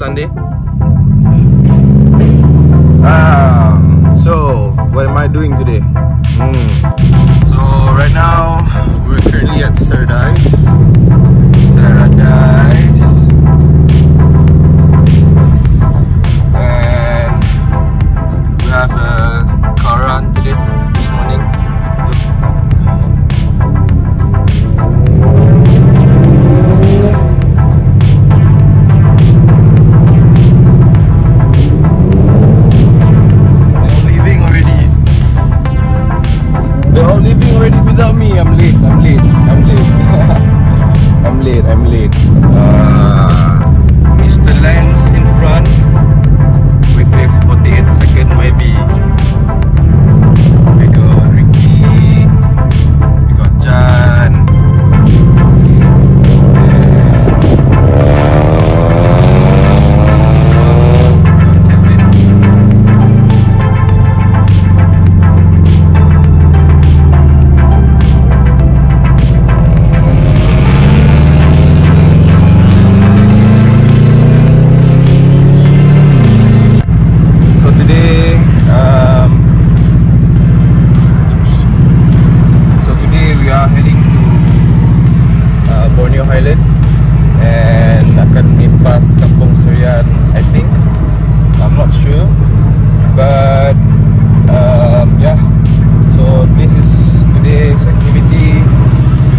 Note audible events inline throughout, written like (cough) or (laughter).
Sunday.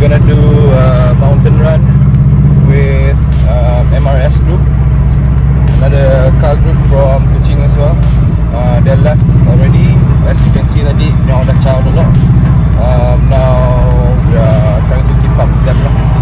gonna do a mountain run with um, MRS group. Another car group from Kuching as well. Uh, they left already. As you can see tadi mereka dah chow a lot. Um, now we are trying to keep up with them lah.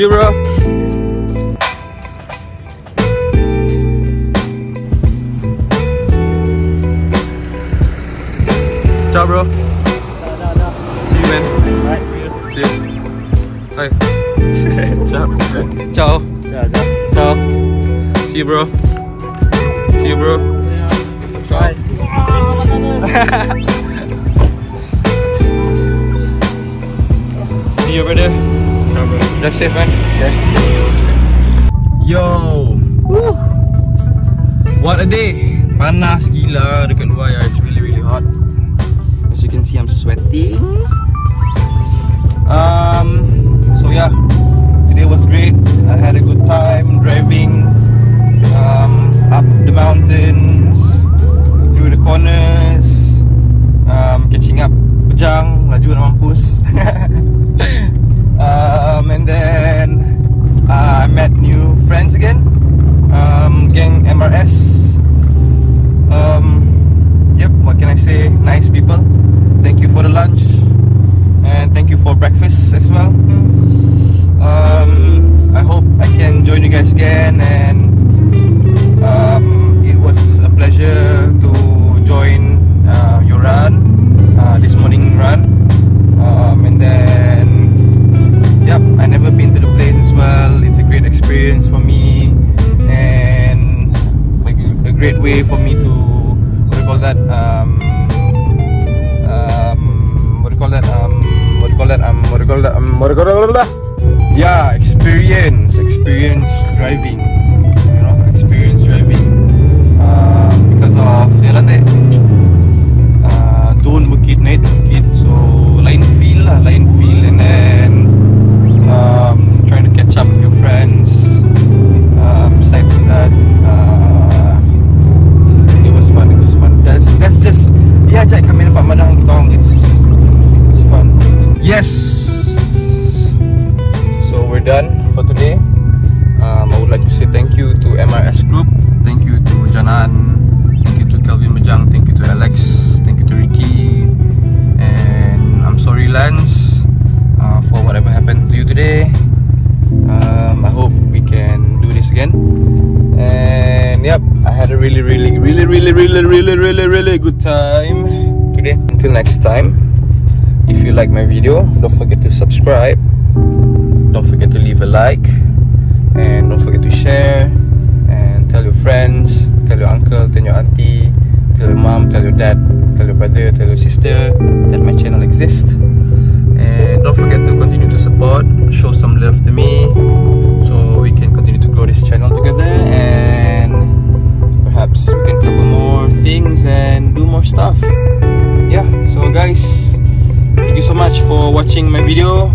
See you, bro. Ciao, bro. See you, man. See you. Bye. (laughs) Ciao. Ciao. Ciao. See you, bro. See you, bro. Ciao. (laughs) See you, brother. Drive safe, man. Yo. Woo. What a day. Panas gila dekat luar ya. It's really really hot. As you can see, I'm sweating. Um. So yeah, today was great. I had a good time driving um, up the mountains, through the corners, um, catching up. Bejang, laju nak mampus. (laughs) um, and then uh, I met new friends again. Um, gang MRS. Um, yep, what can I say? Nice people. Thank you for the lunch. And thank you for breakfast as well. Um, I hope I can join you guys again. Way for me to what do you call that? Um, um, what do you call that? Um, what do you call that? Um, what do you call that? Um, what do you call that? Yeah, experience, experience driving. You know, experience driving. Um, because of ya time today. Until next time, if you like my video, don't forget to subscribe. Don't forget to leave a like. And don't forget to share. And tell your friends, tell your uncle, tell your auntie, tell your mom, tell your dad, tell your brother, tell your sister that my channel exists. And don't forget to continue to support, show some love to me so we can continue to grow this channel together and stuff. Yeah, so guys, thank you so much for watching my video.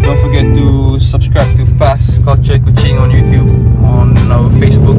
Don't forget to subscribe to Fast Culture Kuching on YouTube, on our Facebook,